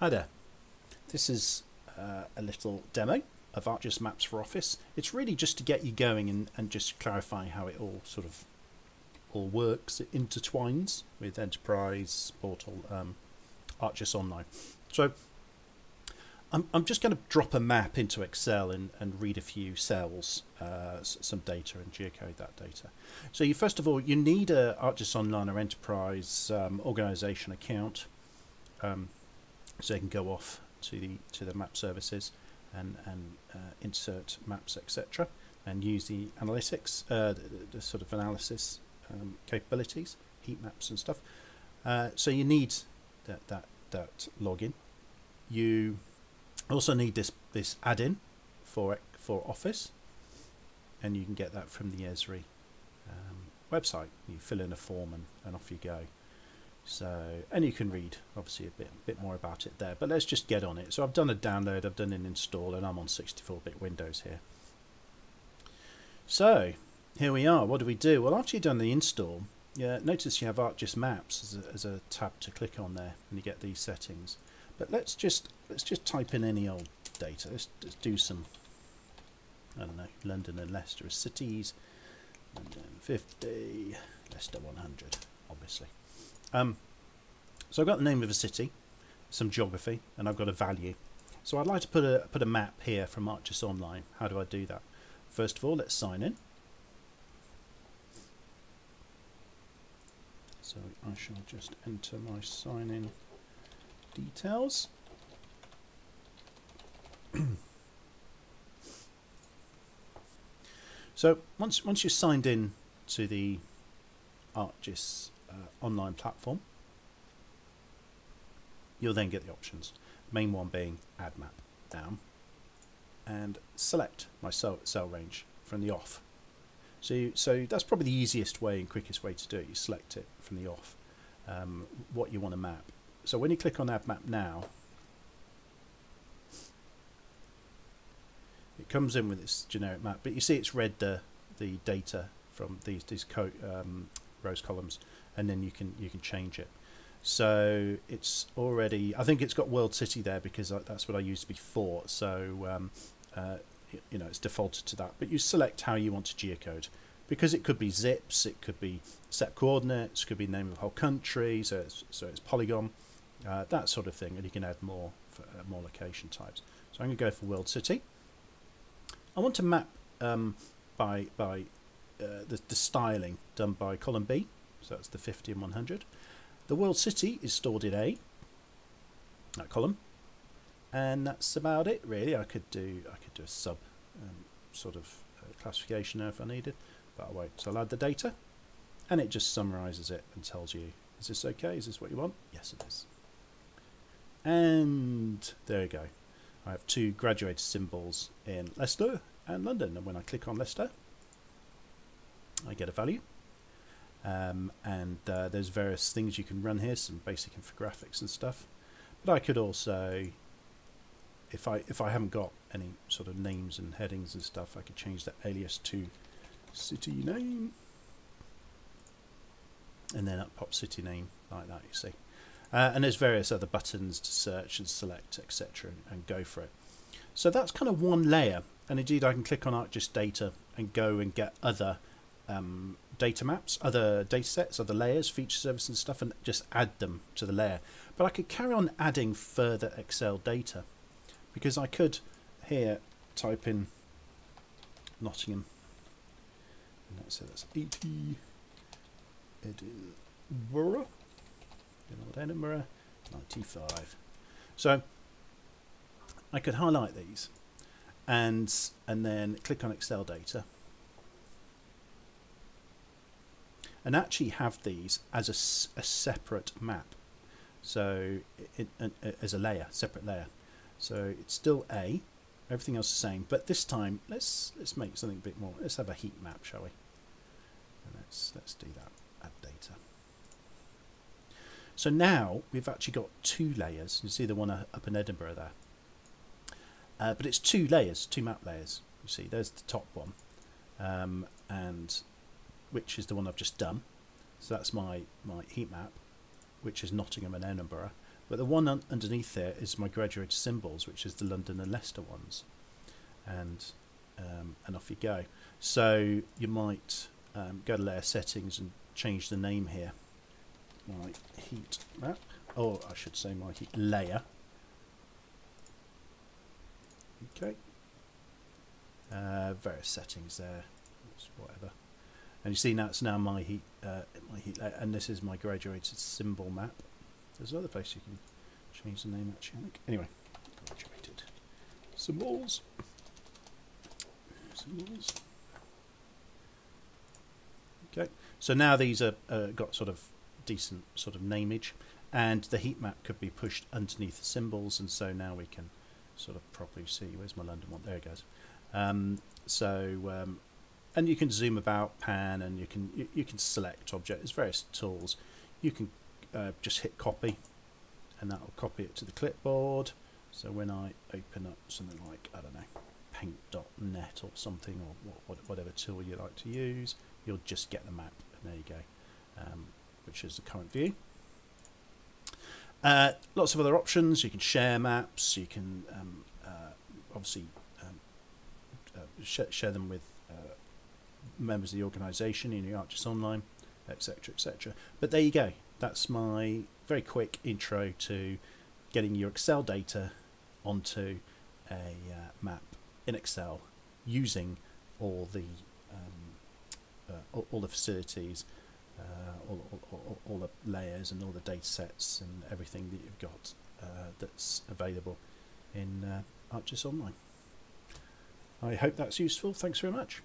Hi there. This is uh, a little demo of ArcGIS Maps for Office. It's really just to get you going and, and just clarify how it all sort of all works. It intertwines with Enterprise, Portal, um, Online. So I'm, I'm just going to drop a map into Excel and, and read a few cells, uh, some data and geocode that data. So you first of all, you need a ArcGIS Online or Enterprise um, organization account. Um, so they can go off to the to the map services and and uh, insert maps etc and use the analytics uh, the, the, sort of analysis um, capabilities heat maps and stuff. Uh, so you need that that that login. You also need this this add-in for for office and you can get that from the Esri um, website. You fill in a form and, and off you go so, and you can read obviously a bit, bit more about it there, but let's just get on it. So I've done a download, I've done an install, and I'm on 64-bit Windows here. So, here we are. What do we do? Well, after you've done the install, yeah, notice you have ArcGIS Maps as a, as a tab to click on there, and you get these settings. But let's just let's just type in any old data. Let's, let's do some. I don't know. London and Leicester as cities. London 50, Leicester 100, obviously. Um, so I've got the name of a city, some geography, and I've got a value. So I'd like to put a put a map here from ArcGIS Online. How do I do that? First of all, let's sign in. So I shall just enter my sign in details. so once once you're signed in to the ArcGIS uh, online platform, you'll then get the options. Main one being add map down and select my cell, cell range from the off. So, so that's probably the easiest way and quickest way to do it. You select it from the off, um, what you want to map. So when you click on add map now, it comes in with this generic map, but you see it's read the the data from these these um, rows columns and then you can you can change it. So it's already I think it's got World City there because that's what I used before. So um, uh, you know it's defaulted to that. But you select how you want to geocode because it could be zips it could be set coordinates could be name of whole country so it's, so it's polygon uh, that sort of thing. And you can add more for, uh, more location types. So I'm going to go for World City. I want to map um, by by uh, the, the styling done by column B so that's the 50 and 100. The world city is stored in A, that column, and that's about it really. I could do I could do a sub um, sort of uh, classification there if I needed, but I won't. So I'll add the data, and it just summarises it and tells you is this okay? Is this what you want? Yes, it is. And there you go. I have two graduated symbols in Leicester and London, and when I click on Leicester, I get a value um, and uh, there's various things you can run here, some basic infographics and stuff. But I could also, if I if I haven't got any sort of names and headings and stuff, I could change that alias to city name, and then up pop city name like that. You see, uh, and there's various other buttons to search and select, etc., and, and go for it. So that's kind of one layer, and indeed I can click on ArcGIS data and go and get other um, data maps, other data sets, other layers, feature services and stuff, and just add them to the layer. But I could carry on adding further Excel data because I could here type in Nottingham. And let's say that's 80 Edinburgh. Edinburgh 95. So I could highlight these and and then click on Excel data and actually have these as a, a separate map. So it, as a layer, separate layer. So it's still A, everything else the same, but this time let's let's make something a bit more. Let's have a heat map, shall we? And let's let's do that. Add data. So now we've actually got two layers. You see the one up in Edinburgh there. Uh, but it's two layers, two map layers. You see, there's the top one, um, and which is the one I've just done. So that's my, my heat map, which is Nottingham and Edinburgh. But the one un underneath there is my graduated symbols, which is the London and Leicester ones. And, um, and off you go. So you might um, go to layer settings and change the name here. My heat map, or I should say my heat layer. Okay. Uh, various settings there, whatever. And you see now it's now my heat, uh, my heat and this is my graduated symbol map. There's another place you can change the name actually. Anyway, graduated symbols. Symbols. Okay, so now these are uh, got sort of decent sort of nameage, and the heat map could be pushed underneath the symbols, and so now we can sort of properly see. Where's my London one? There it goes. Um, so, um, and you can zoom about, pan, and you can you, you can select object. There's various tools. You can uh, just hit copy, and that will copy it to the clipboard. So when I open up something like I don't know, paint.net or something, or whatever tool you like to use, you'll just get the map, and there you go, um, which is the current view. Uh, lots of other options. You can share maps. You can um, uh, obviously um, uh, sh share them with members of the organisation in your ArcGIS Online, etc., etc. But there you go. That's my very quick intro to getting your Excel data onto a uh, map in Excel using all the um, uh, all, all the facilities uh, all, all, all, the layers and all the data sets and everything that you've got uh, that's available in uh, ArcGIS Online. I hope that's useful. Thanks very much.